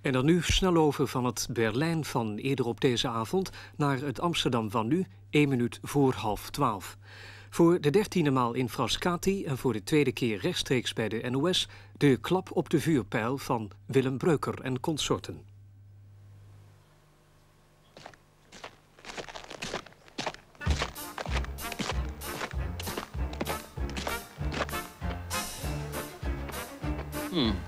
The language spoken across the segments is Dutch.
En dan nu snel over van het Berlijn van eerder op deze avond naar het Amsterdam van nu, één minuut voor half twaalf. Voor de dertiende maal in Frascati en voor de tweede keer rechtstreeks bij de NOS de klap op de vuurpijl van Willem Breuker en consorten. Hmm.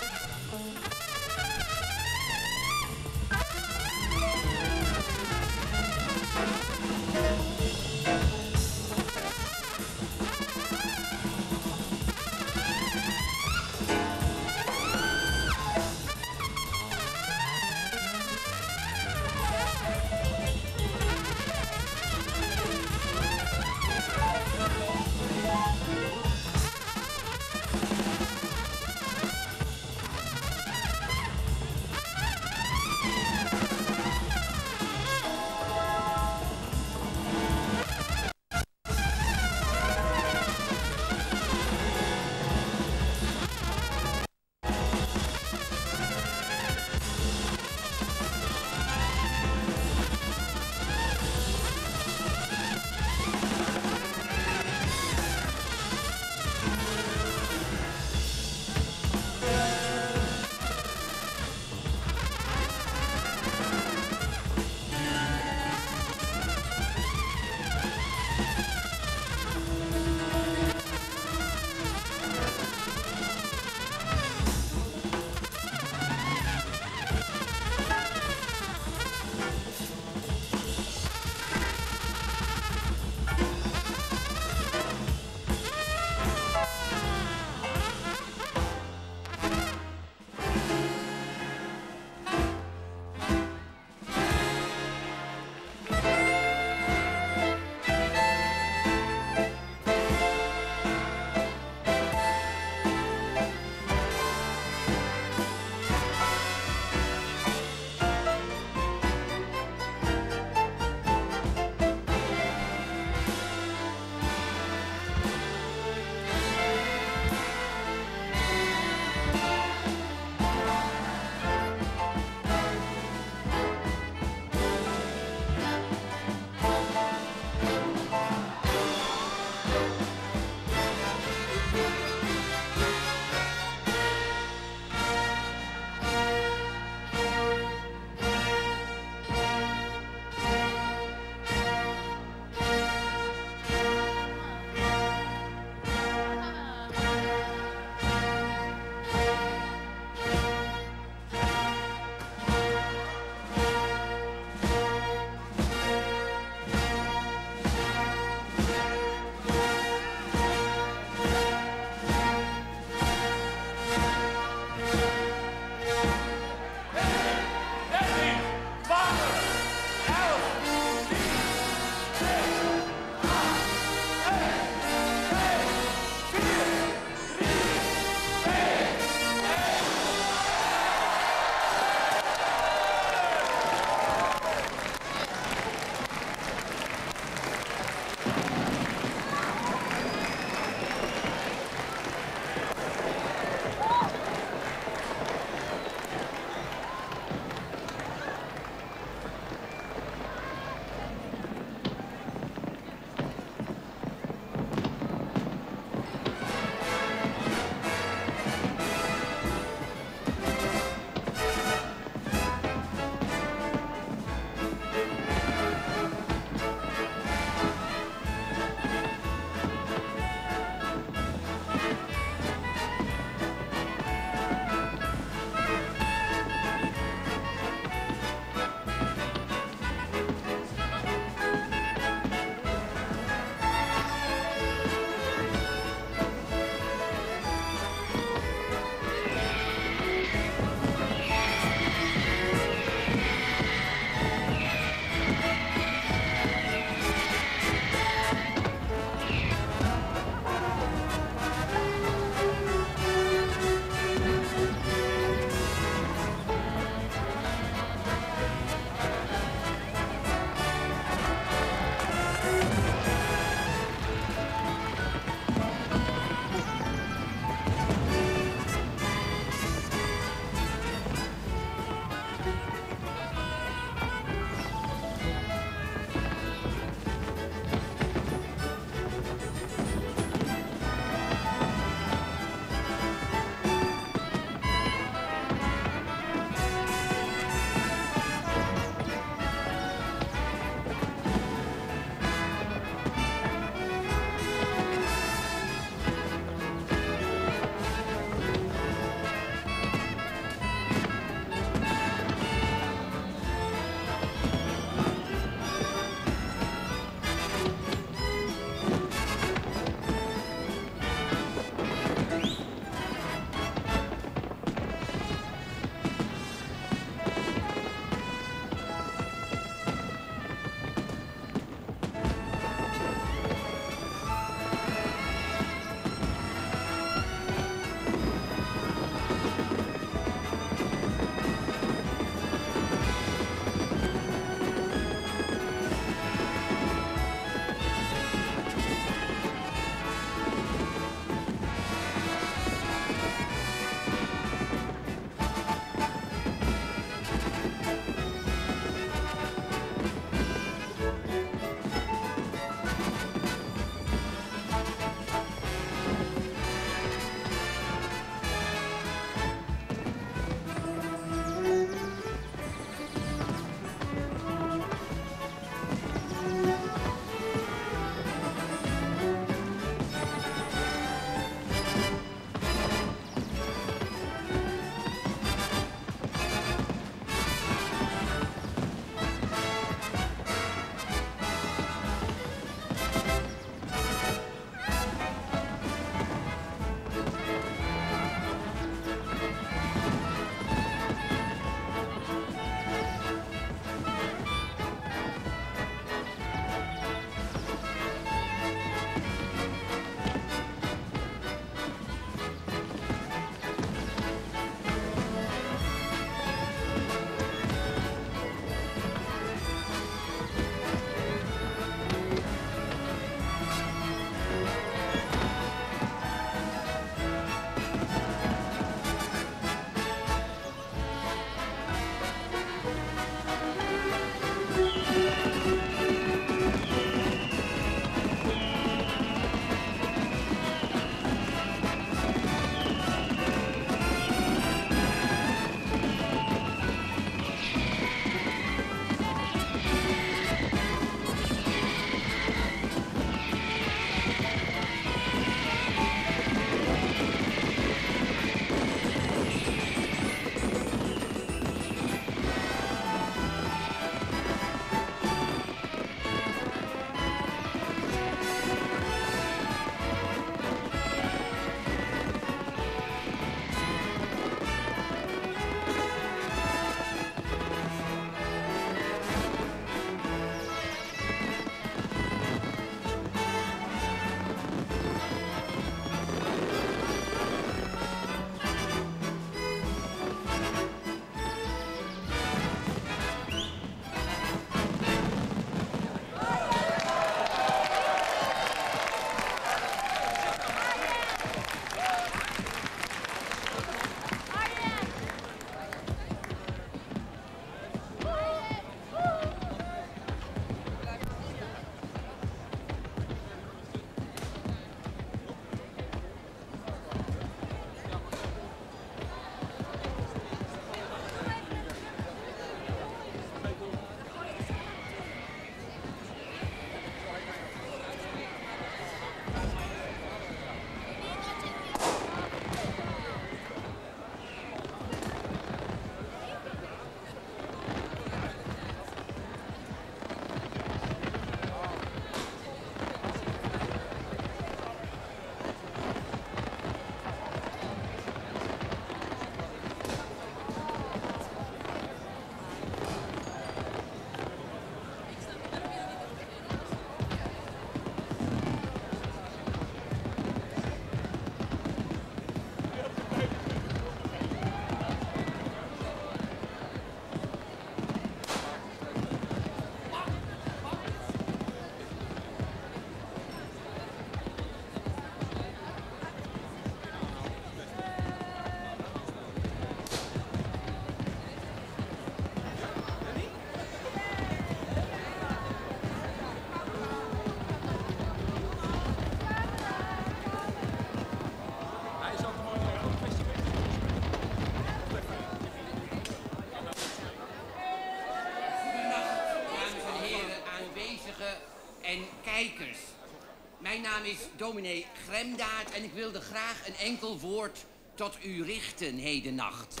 dominee Gremdaad en ik wilde graag een enkel woord tot u richten hedennacht.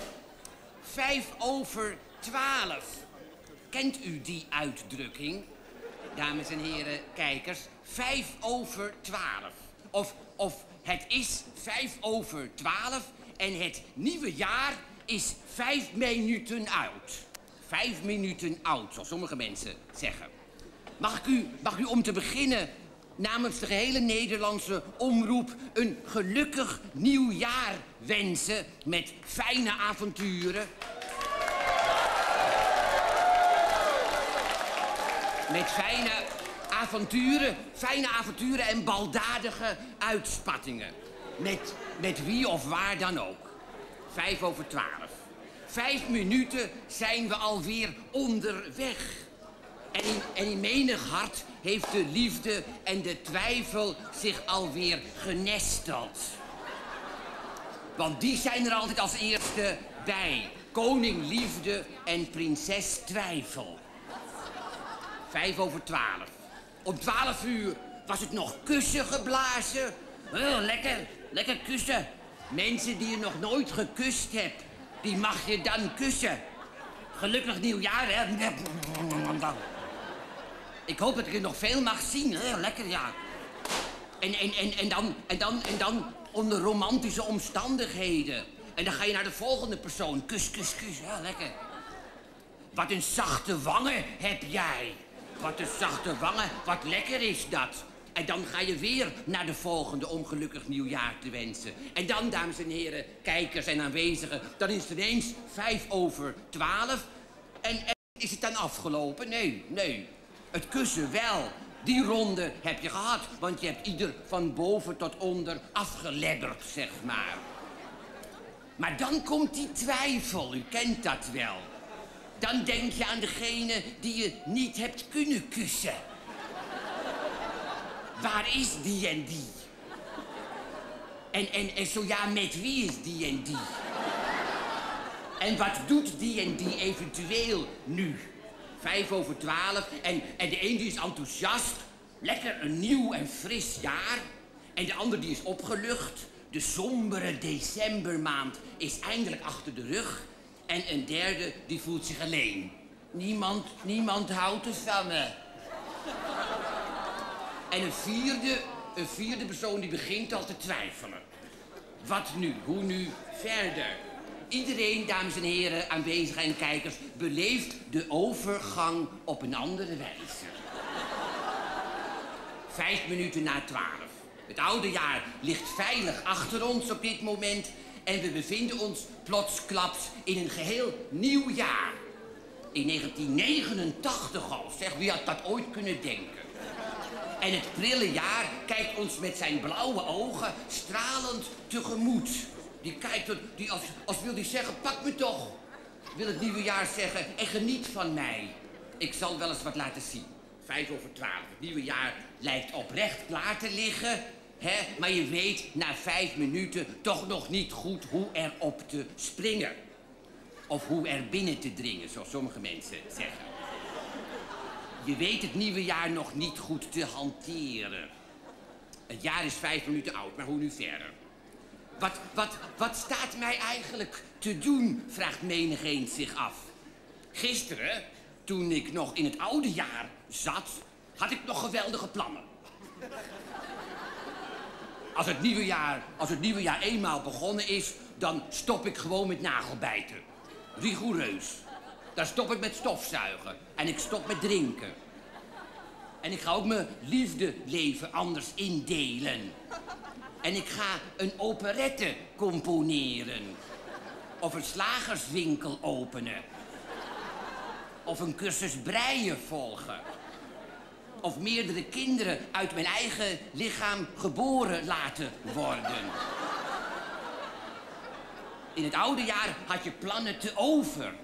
Vijf over twaalf. Kent u die uitdrukking? Dames en heren kijkers, vijf over twaalf. Of, of het is vijf over twaalf en het nieuwe jaar is vijf minuten oud. Vijf minuten oud, zoals sommige mensen zeggen. Mag ik u, mag u om te beginnen namens de gehele Nederlandse omroep een gelukkig nieuw jaar wensen met fijne avonturen. Met fijne avonturen, fijne avonturen en baldadige uitspattingen. Met, met wie of waar dan ook. Vijf over twaalf. Vijf minuten zijn we alweer onderweg. En en in menig hart heeft de liefde en de twijfel zich alweer genesteld. Want die zijn er altijd als eerste bij. Koning Liefde en prinses Twijfel. Vijf over twaalf. Om twaalf uur was het nog kussen geblazen. Lekker, lekker kussen. Mensen die je nog nooit gekust hebt, die mag je dan kussen. Gelukkig nieuwjaar, hè? Ik hoop dat ik er nog veel mag zien. Hè? Lekker, ja. En, en, en, en, dan, en, dan, en dan onder romantische omstandigheden. En dan ga je naar de volgende persoon. Kus, kus, kus. Ja, lekker. Wat een zachte wangen heb jij. Wat een zachte wangen. Wat lekker is dat. En dan ga je weer naar de volgende om gelukkig nieuwjaar te wensen. En dan, dames en heren, kijkers en aanwezigen, dan is het ineens vijf over twaalf. En, en is het dan afgelopen? Nee, nee. Het kussen wel. Die ronde heb je gehad, want je hebt ieder van boven tot onder afgeledderd, zeg maar. Maar dan komt die twijfel, u kent dat wel. Dan denk je aan degene die je niet hebt kunnen kussen. Waar is die en die? En, en, en zo ja, met wie is die en die? En wat doet die en die eventueel nu? Vijf over twaalf. En, en de een die is enthousiast. Lekker een nieuw en fris jaar. En de ander die is opgelucht. De sombere decembermaand is eindelijk achter de rug. En een derde die voelt zich alleen. Niemand, niemand houdt er van. En een vierde, een vierde persoon die begint al te twijfelen. Wat nu? Hoe nu verder? Iedereen, dames en heren, aanwezigen en kijkers, beleeft de overgang op een andere wijze. Vijf minuten na twaalf. Het oude jaar ligt veilig achter ons op dit moment en we bevinden ons plotsklaps in een geheel nieuw jaar. In 1989 al, zeg, wie had dat ooit kunnen denken? En het prille jaar kijkt ons met zijn blauwe ogen stralend tegemoet. Die kijkt, die als, als wil die zeggen, pak me toch. Wil het nieuwe jaar zeggen en geniet van mij. Ik zal wel eens wat laten zien. Vijf over twaalf. Het nieuwe jaar lijkt oprecht klaar te liggen. Hè? Maar je weet na vijf minuten toch nog niet goed hoe erop te springen. Of hoe er binnen te dringen, zoals sommige mensen zeggen. Je weet het nieuwe jaar nog niet goed te hanteren. Het jaar is vijf minuten oud, maar hoe nu verder? Wat, wat, wat staat mij eigenlijk te doen, vraagt menigeen zich af. Gisteren, toen ik nog in het oude jaar zat, had ik nog geweldige plannen. Als het nieuwe jaar, als het nieuwe jaar eenmaal begonnen is, dan stop ik gewoon met nagelbijten. Rigoureus. Dan stop ik met stofzuigen. En ik stop met drinken. En ik ga ook mijn liefdeleven anders indelen. En ik ga een operette componeren. Of een slagerswinkel openen. Of een cursus breien volgen. Of meerdere kinderen uit mijn eigen lichaam geboren laten worden. In het oude jaar had je plannen te over.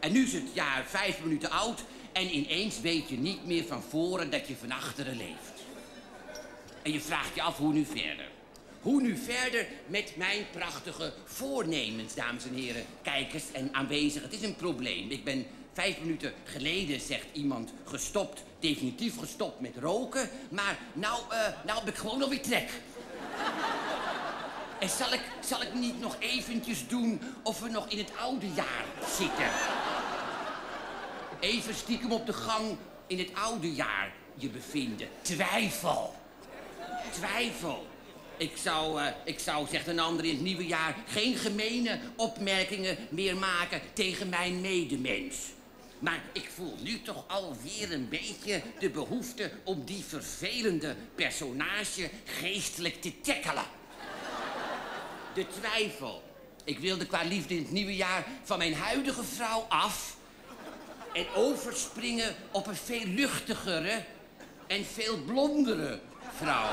En nu is het jaar vijf minuten oud en ineens weet je niet meer van voren dat je van achteren leeft. En je vraagt je af hoe nu verder. Hoe nu verder met mijn prachtige voornemens, dames en heren, kijkers en aanwezigen. Het is een probleem. Ik ben vijf minuten geleden, zegt iemand, gestopt definitief gestopt met roken, maar nou, eh, nou heb ik gewoon alweer trek. En zal ik, zal ik niet nog eventjes doen of we nog in het oude jaar zitten? Even stiekem op de gang in het oude jaar je bevinden. Twijfel. Twijfel. Ik zou, uh, ik zou, zegt een ander in het nieuwe jaar, geen gemene opmerkingen meer maken tegen mijn medemens. Maar ik voel nu toch alweer een beetje de behoefte om die vervelende personage geestelijk te tackelen. De twijfel. Ik wilde qua liefde in het nieuwe jaar van mijn huidige vrouw af en overspringen op een veel luchtigere en veel blondere vrouw.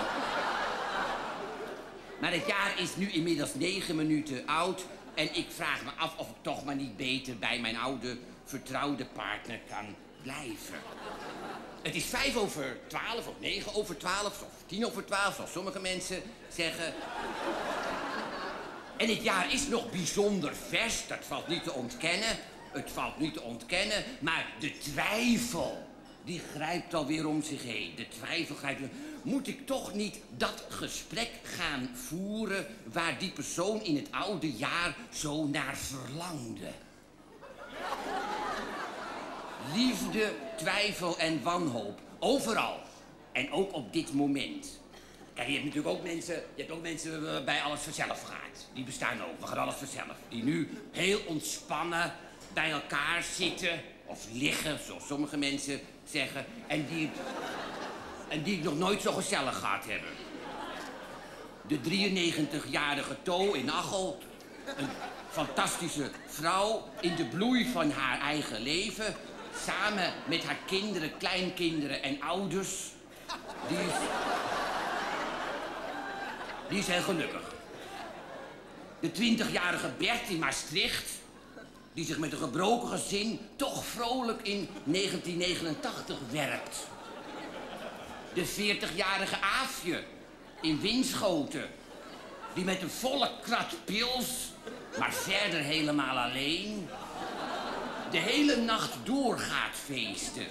Maar het jaar is nu inmiddels negen minuten oud. En ik vraag me af of ik toch maar niet beter bij mijn oude vertrouwde partner kan blijven. Het is vijf over twaalf, of negen over twaalf, of tien over twaalf, zoals sommige mensen zeggen. En het jaar is nog bijzonder vers, dat valt niet te ontkennen. Het valt niet te ontkennen, maar de twijfel, die grijpt alweer om zich heen. De twijfel grijpt... Moet ik toch niet dat gesprek gaan voeren... waar die persoon in het oude jaar zo naar verlangde? Liefde, twijfel en wanhoop. Overal. En ook op dit moment. Kijk, je hebt natuurlijk ook mensen, je hebt ook mensen waarbij alles vanzelf gaat. Die bestaan ook, we gaan alles vanzelf. Die nu heel ontspannen bij elkaar zitten of liggen, zoals sommige mensen zeggen. En die, en die het nog nooit zo gezellig gehad hebben. De 93-jarige To in Achel, een fantastische vrouw in de bloei van haar eigen leven, samen met haar kinderen, kleinkinderen en ouders. Die is, die is heel gelukkig. De 20-jarige Bert in Maastricht, die zich met een gebroken gezin toch vrolijk in 1989 werpt. De 40-jarige Aafje in Winschoten, die met een volle krat pils, maar verder helemaal alleen, de hele nacht door gaat feesten.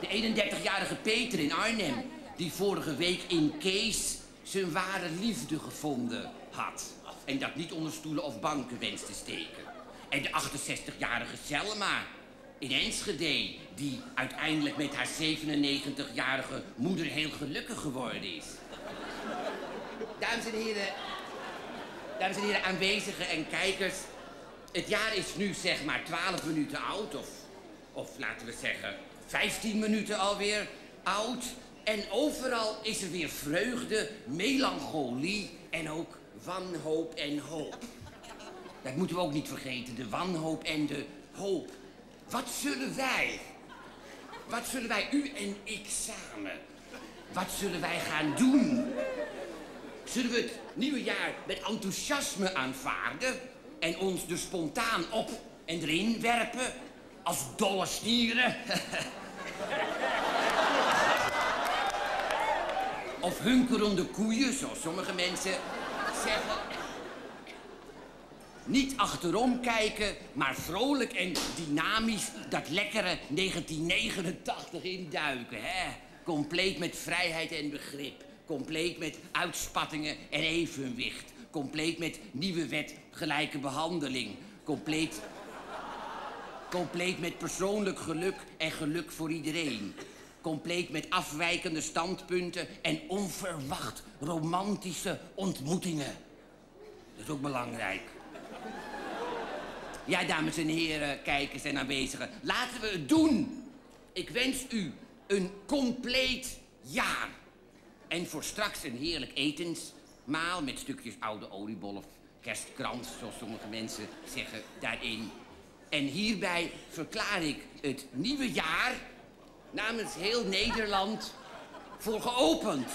De 31-jarige Peter in Arnhem, die vorige week in Kees zijn ware liefde gevonden had. En dat niet onder stoelen of banken wenst te steken. En de 68-jarige Selma in Enschede, die uiteindelijk met haar 97-jarige moeder heel gelukkig geworden is. Dames en heren, dames en heren aanwezigen en kijkers. Het jaar is nu zeg maar 12 minuten oud, of, of laten we zeggen 15 minuten alweer oud. En overal is er weer vreugde, melancholie en ook wanhoop en hoop. Dat moeten we ook niet vergeten, de wanhoop en de hoop. Wat zullen wij, wat zullen wij, u en ik samen, wat zullen wij gaan doen? Zullen we het nieuwe jaar met enthousiasme aanvaarden en ons er spontaan op en erin werpen als dolle stieren? of hunkerende koeien, zoals sommige mensen zeggen. Niet achterom kijken, maar vrolijk en dynamisch dat lekkere 1989 induiken, hè? Compleet met vrijheid en begrip. Compleet met uitspattingen en evenwicht. Compleet met nieuwe wet gelijke behandeling. Compleet... Compleet met persoonlijk geluk en geluk voor iedereen. Compleet met afwijkende standpunten en onverwacht romantische ontmoetingen. Dat is ook belangrijk. Ja, dames en heren, kijkers en aanwezigen, laten we het doen. Ik wens u een compleet jaar. En voor straks een heerlijk etensmaal met stukjes oude oliebol of kerstkrans, zoals sommige mensen zeggen, daarin. En hierbij verklaar ik het nieuwe jaar namens heel Nederland voor geopend.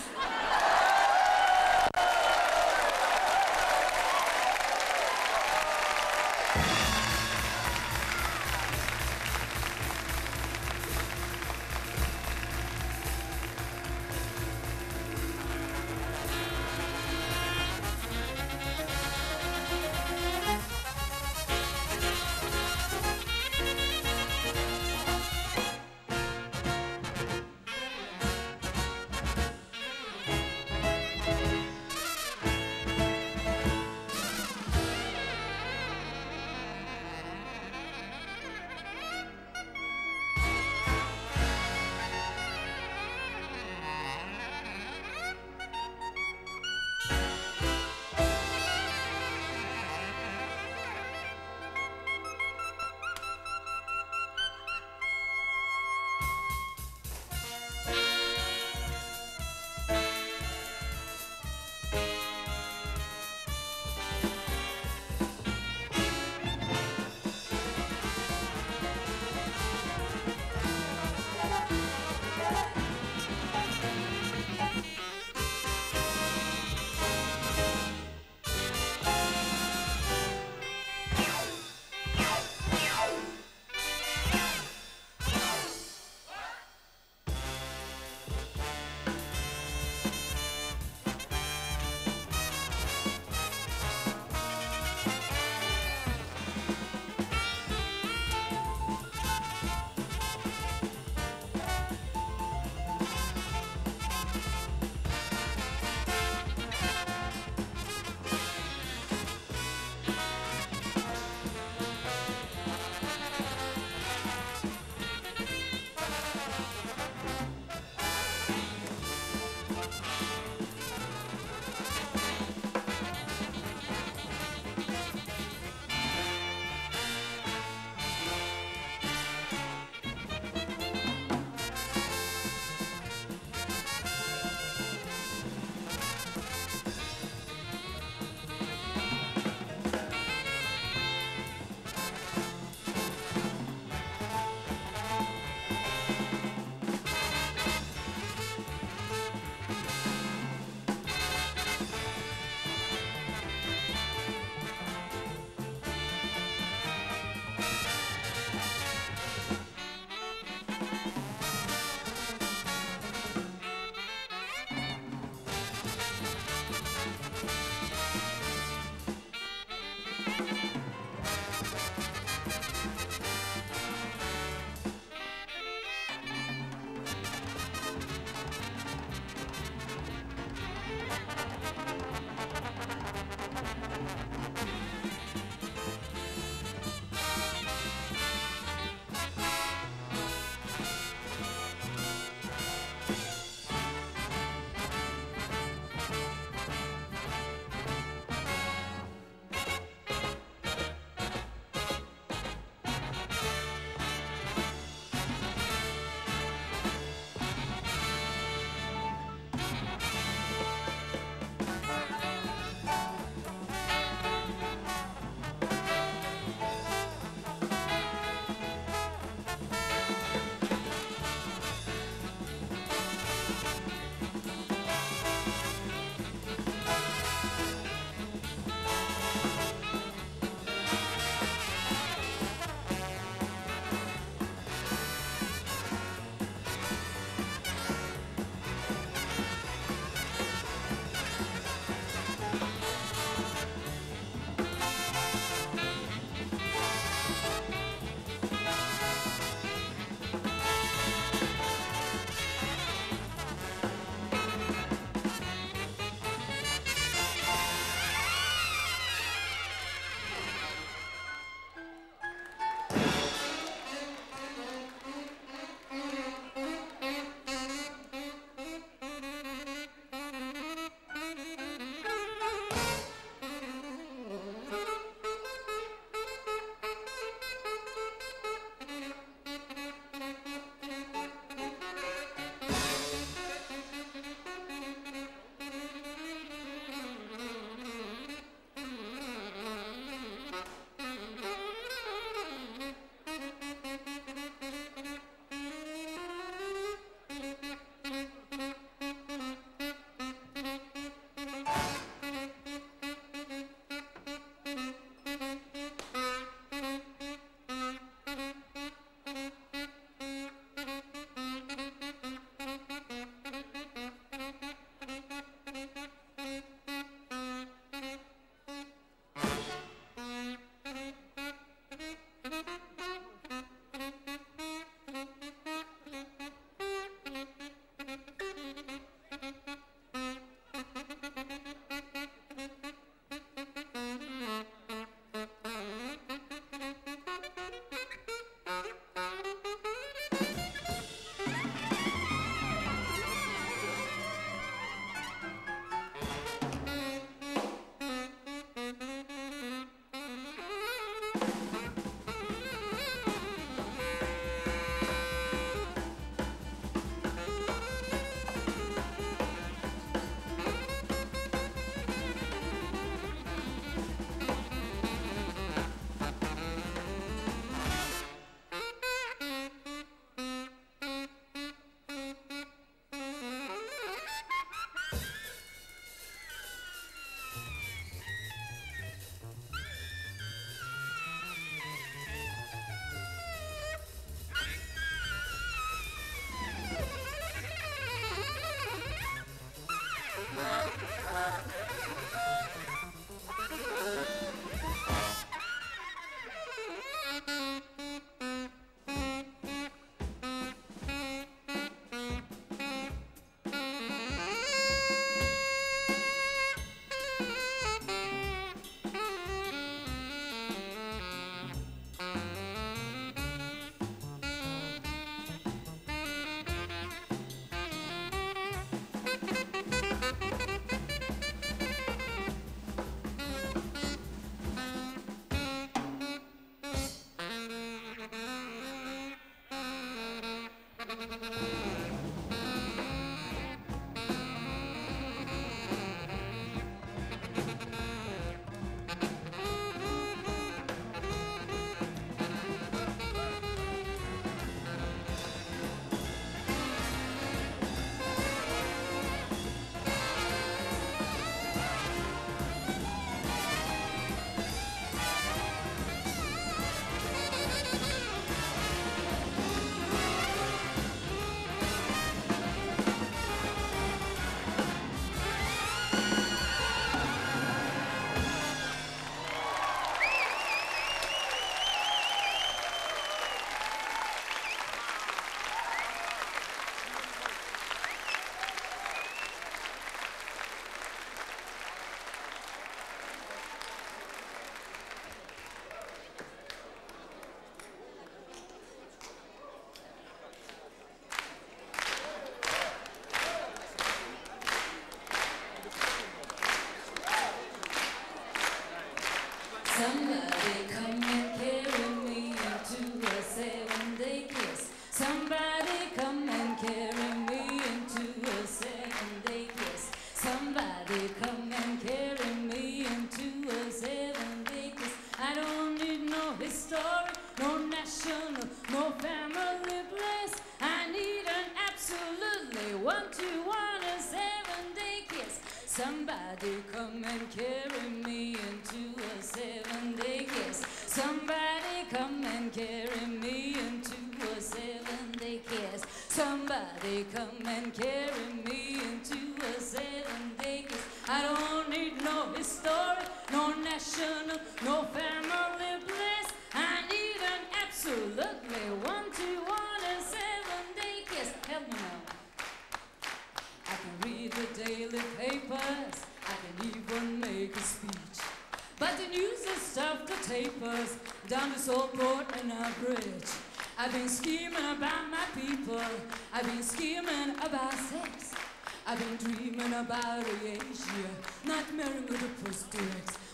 I've been dreaming about Asia. Not marrying with a prostitute.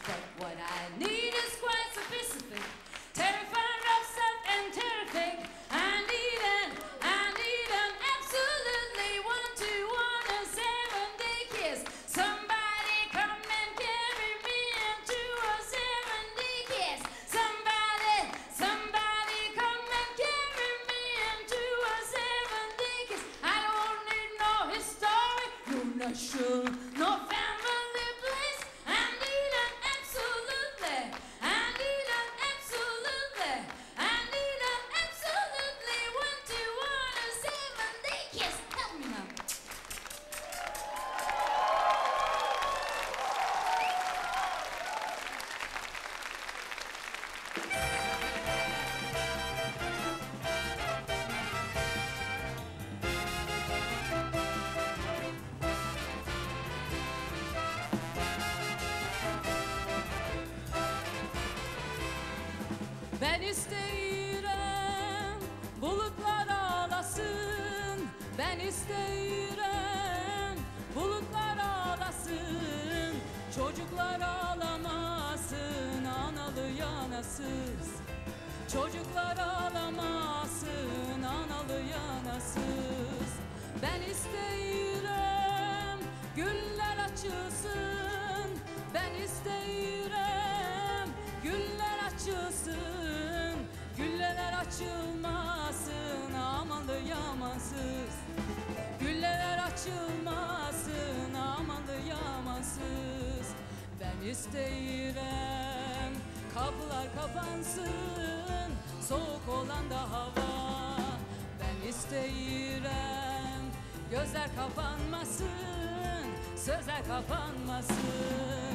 But what I need is quite specific. Terrifying. aşılmasın aman yamasız Ben isteyirem kapılar kapansın Soğuk olan da hava. Ben isteyirem Gözler kapanmasın sözler kapanmasın.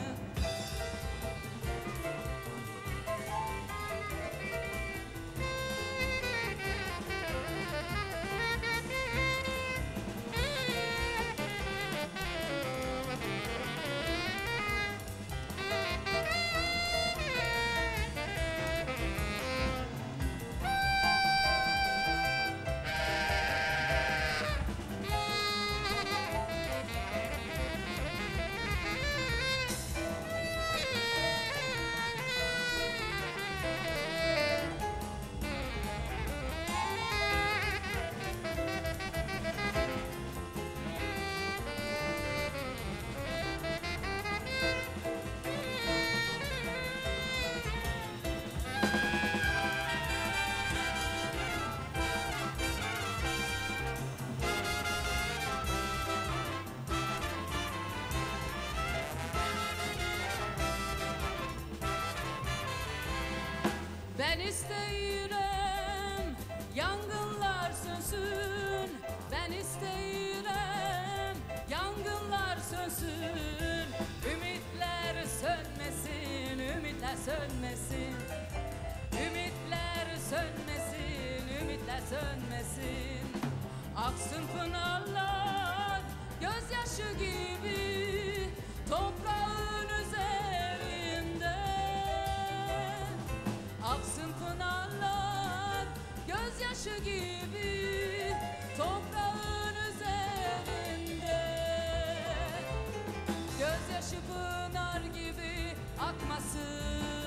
sönmesin Aksın pınarlar gözyaşı gibi Toprağın üzerinde. Aksın pınarlar gözyaşı gibi Toprağın üzerinde. Gözyaşı pınar gibi akmasın.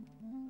Mm-hmm.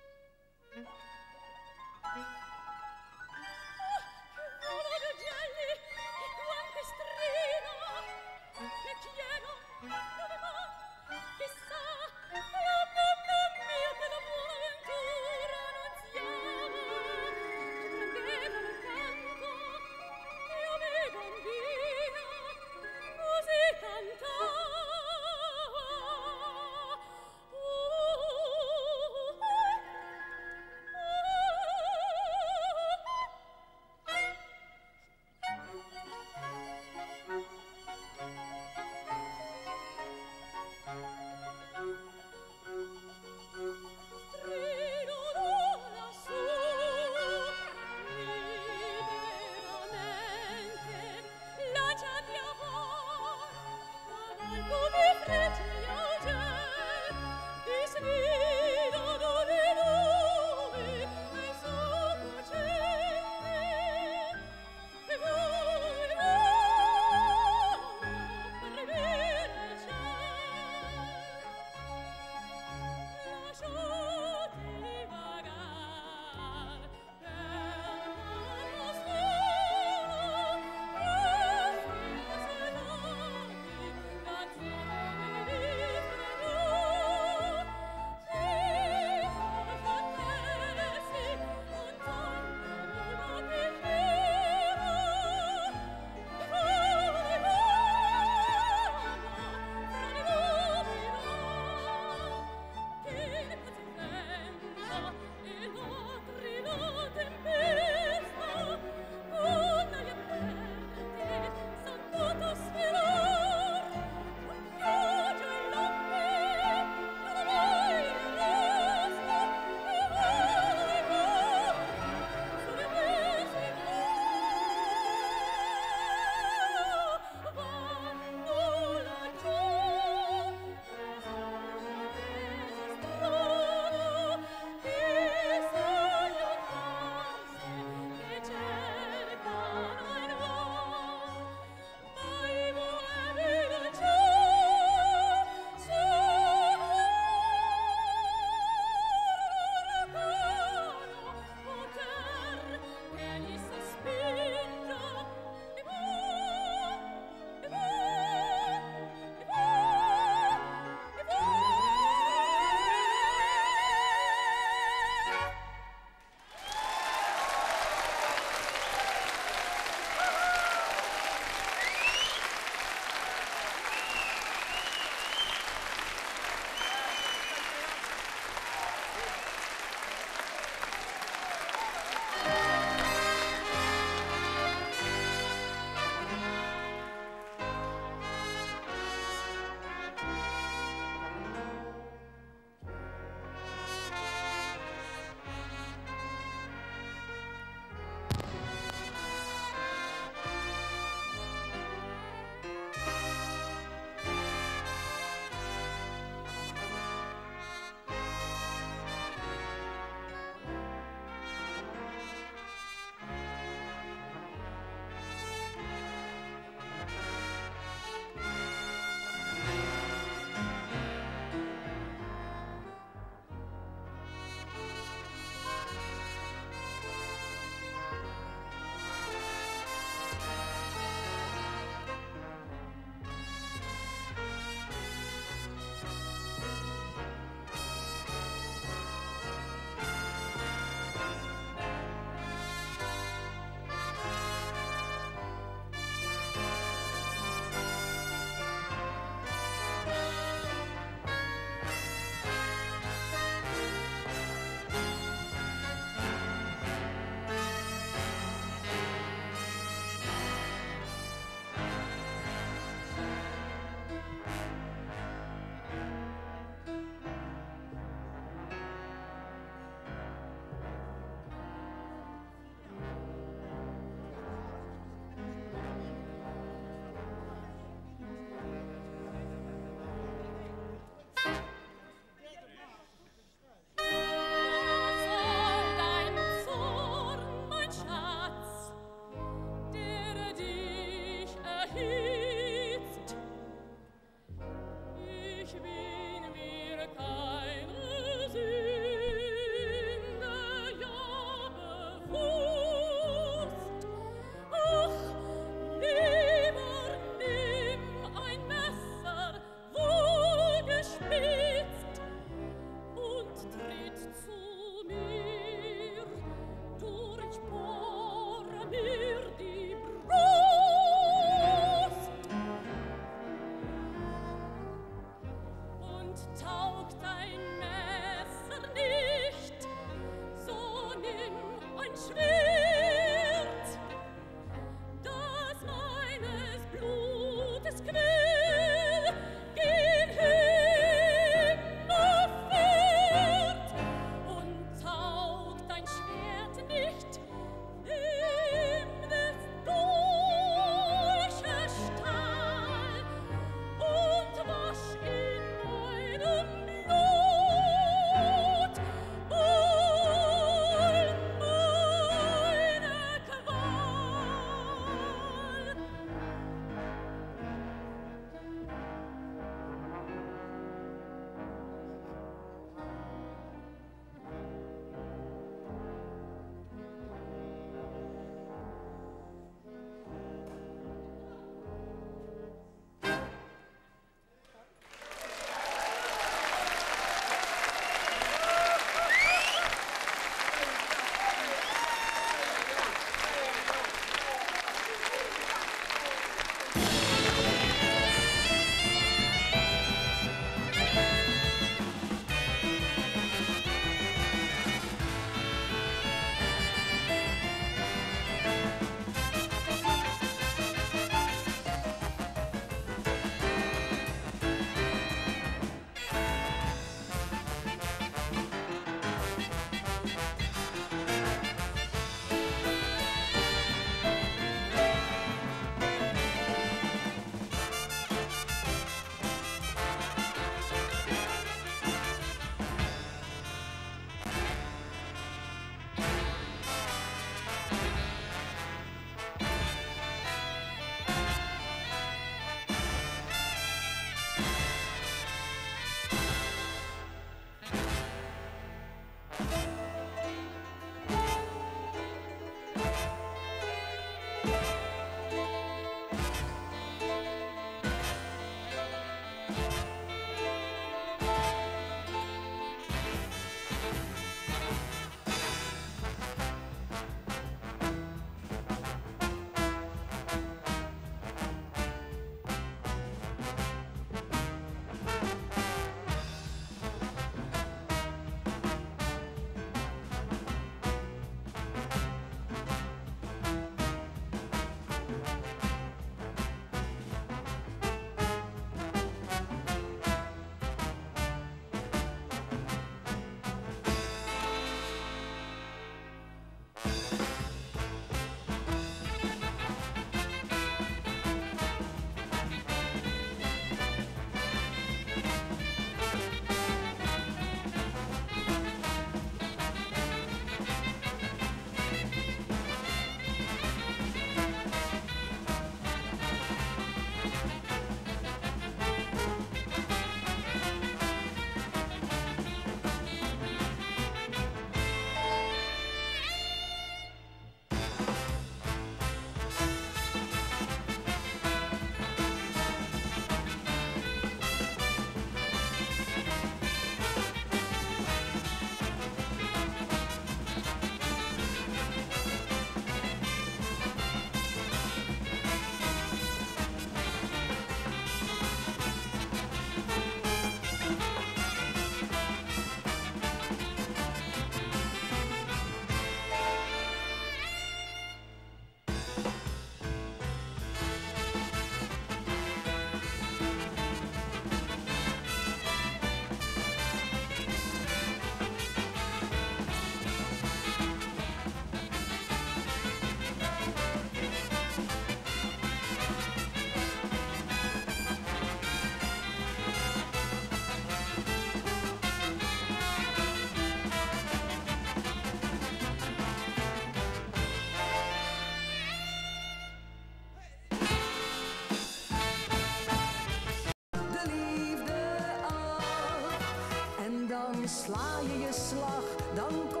Sla je je slag, dan komt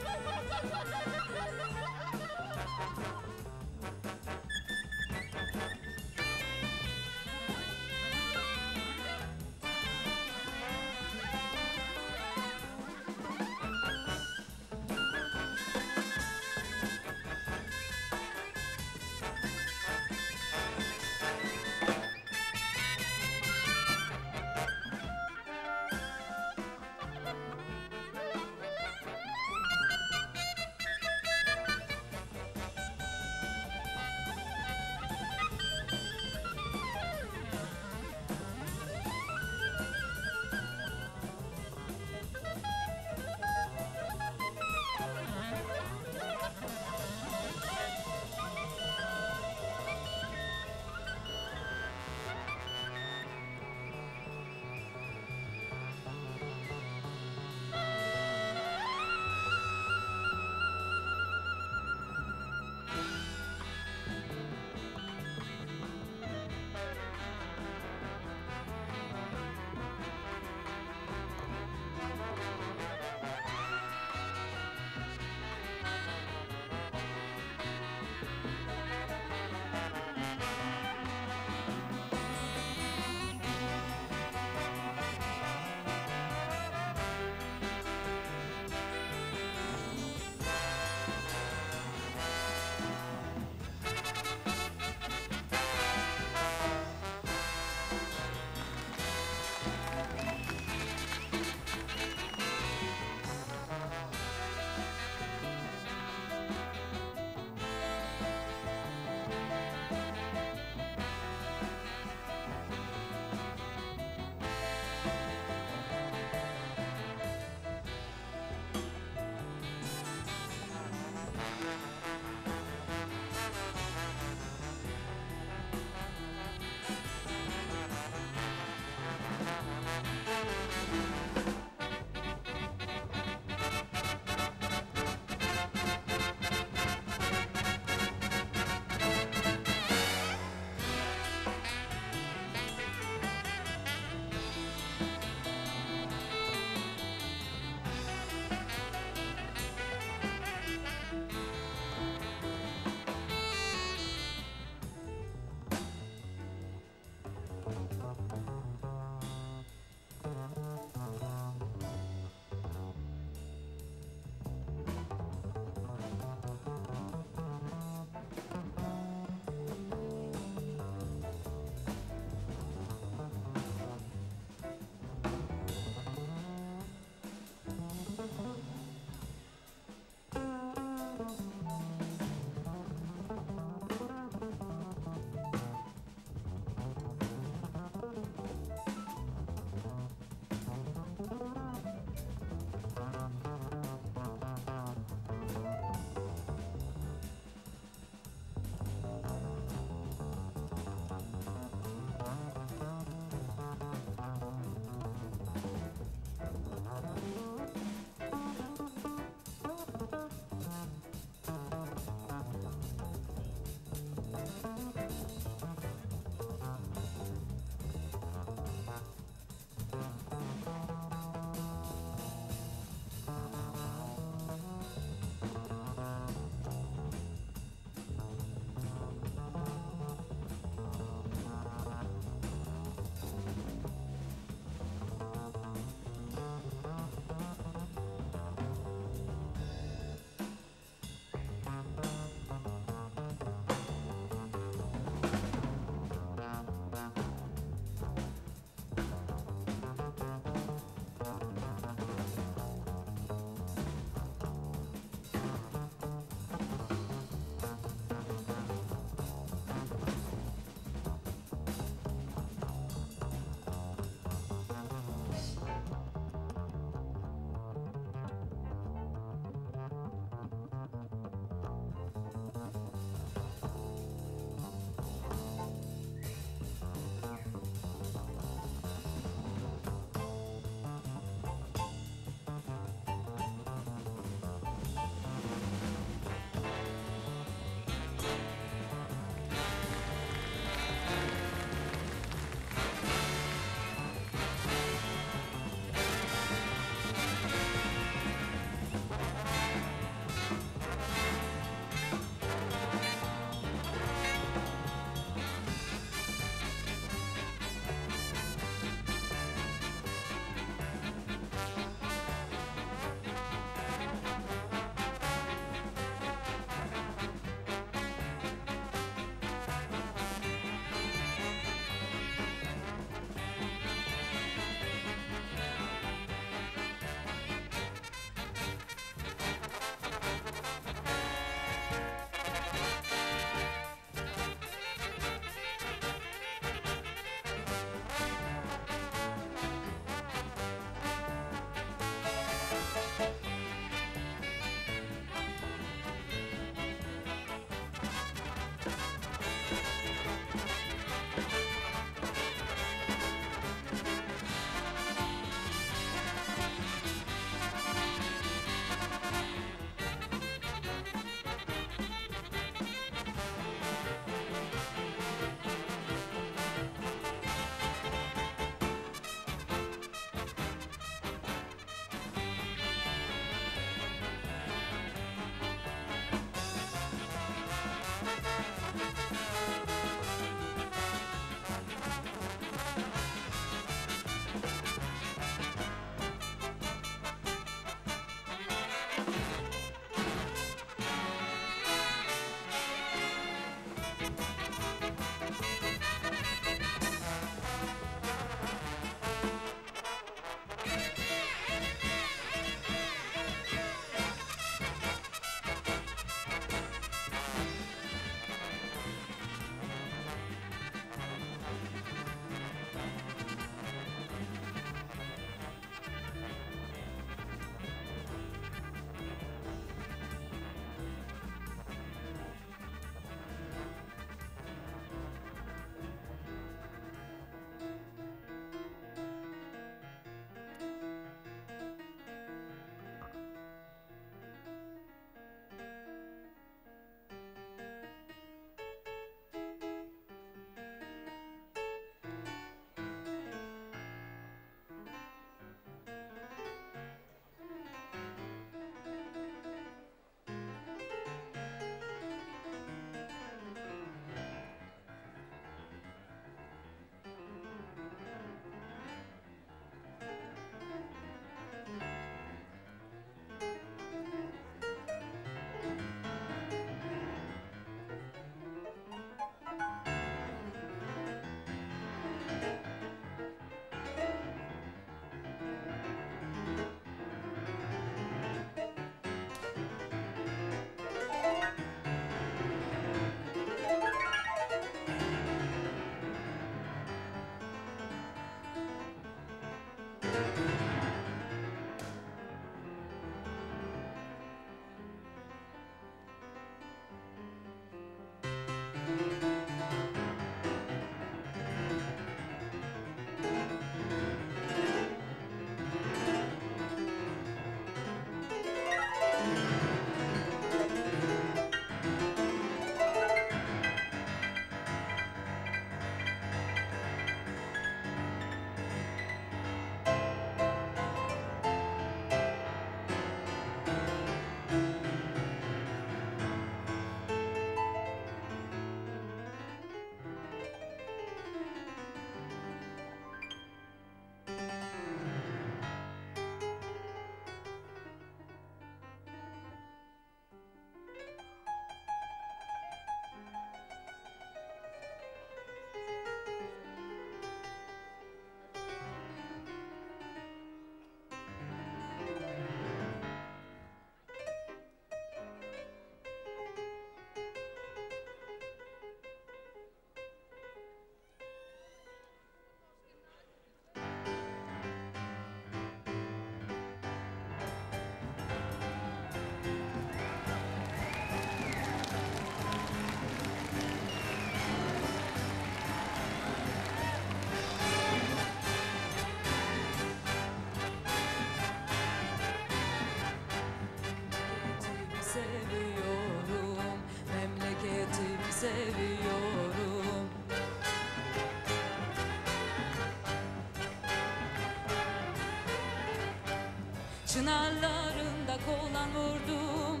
Çınarlarında kolan vurdum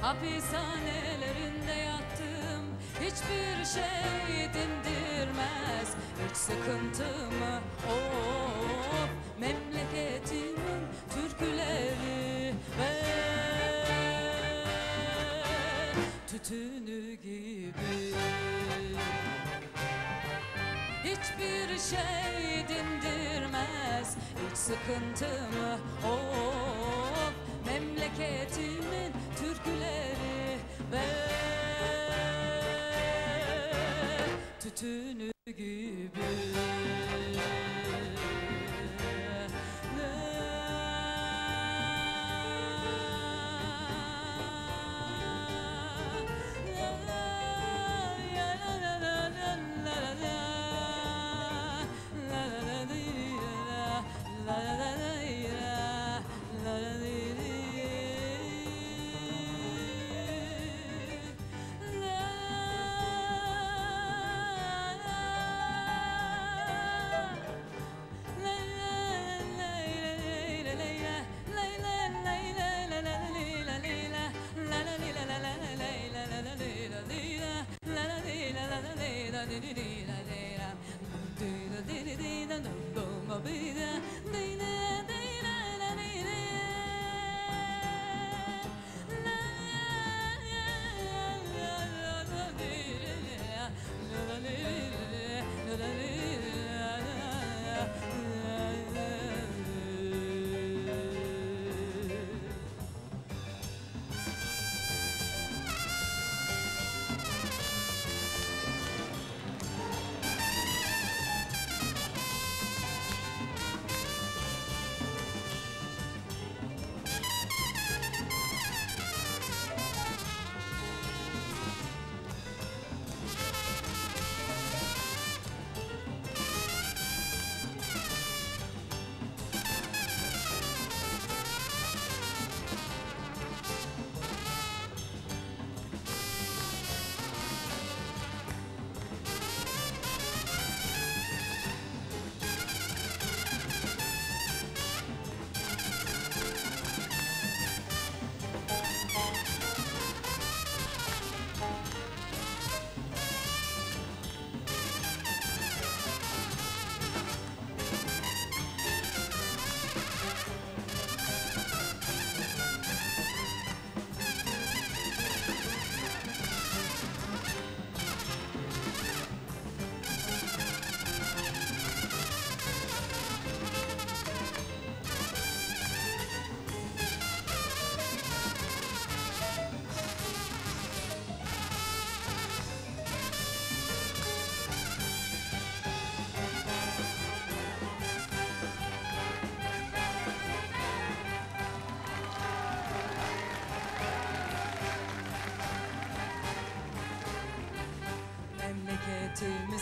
Hapishanelerinde yattım. Hiçbir şey dindirmez Hiç sıkıntımı Of memleketimin türküleri Ve tütünü gibi. Hiçbir şey dindirmez Hiç sıkıntımı Of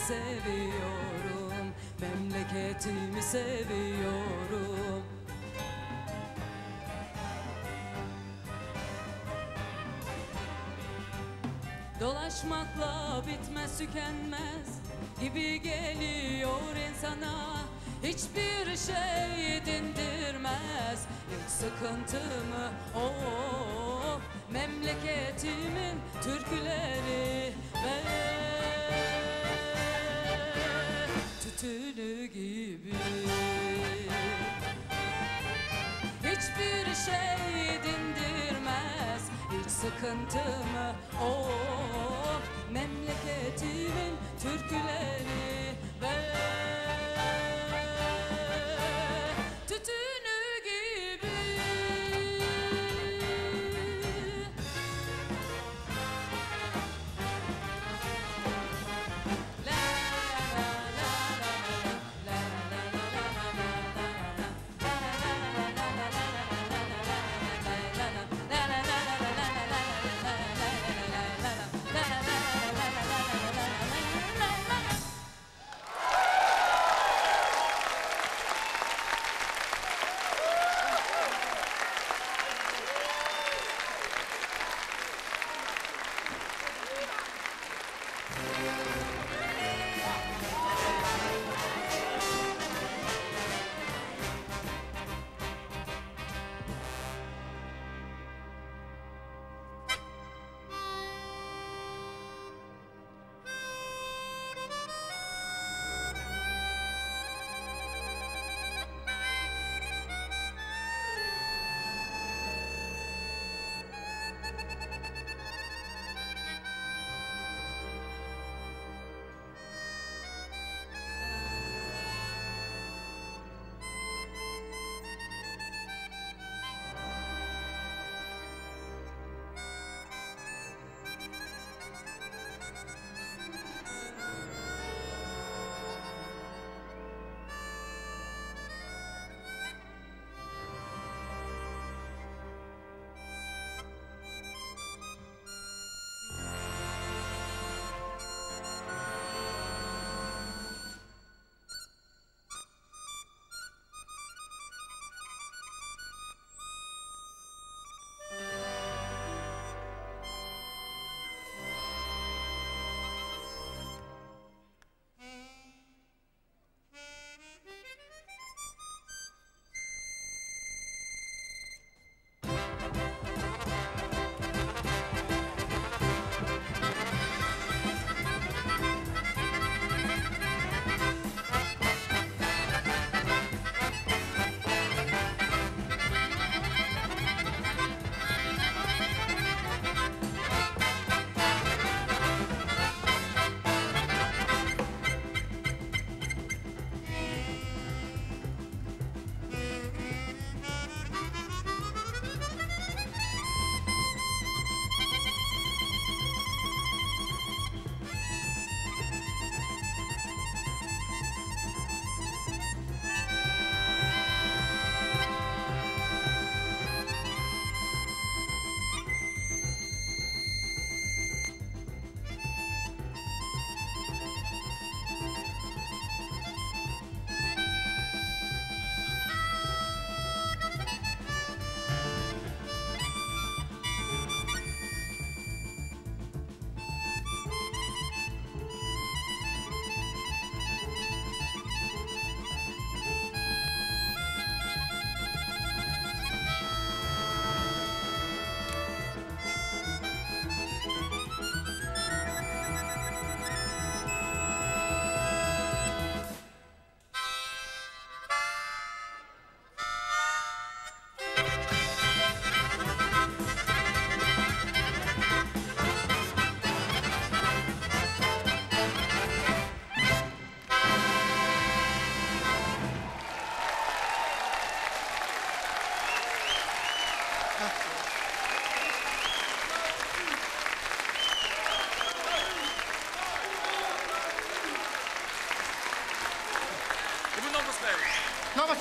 seviyorum. Memleketimi seviyorum. Dolaşmakla bitmez tükenmez gibi geliyor insana. Hiçbir şey dindirmez. Hiç sıkıntımı Of memleketimin türküleri sıkıntımı Of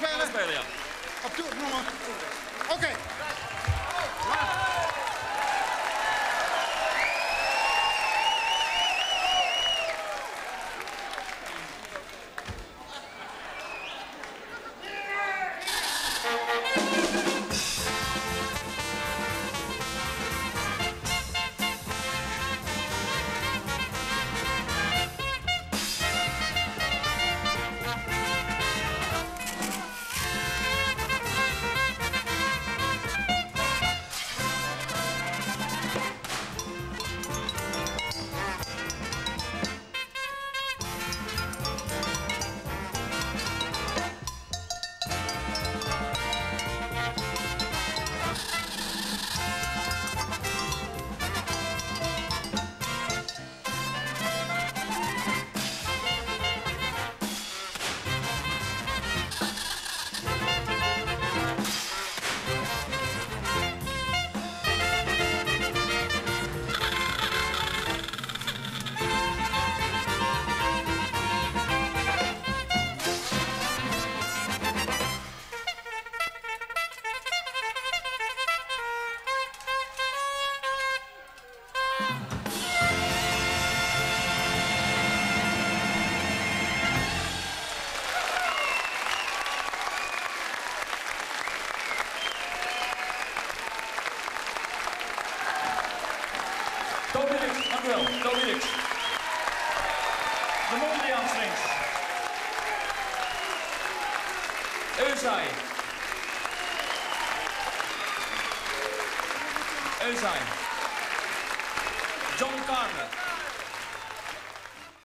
Miles Bailey. Miles Bailey